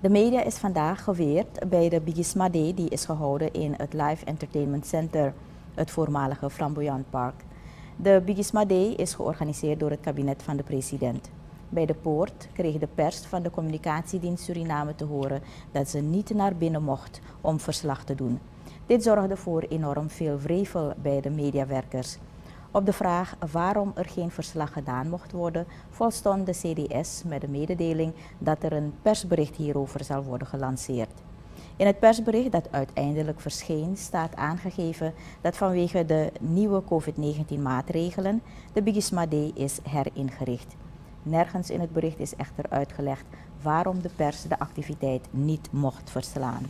De media is vandaag geweerd bij de Bigisma Day die is gehouden in het Live Entertainment Center, het voormalige Flamboyant Park. De Bigisma Day is georganiseerd door het kabinet van de president. Bij de poort kreeg de pers van de communicatiedienst Suriname te horen dat ze niet naar binnen mocht om verslag te doen. Dit zorgde voor enorm veel wrevel bij de mediawerkers. Op de vraag waarom er geen verslag gedaan mocht worden, volstond de CDS met de mededeling dat er een persbericht hierover zal worden gelanceerd. In het persbericht dat uiteindelijk verscheen staat aangegeven dat vanwege de nieuwe COVID-19 maatregelen de Bigisma Day is heringericht. Nergens in het bericht is echter uitgelegd waarom de pers de activiteit niet mocht verslaan.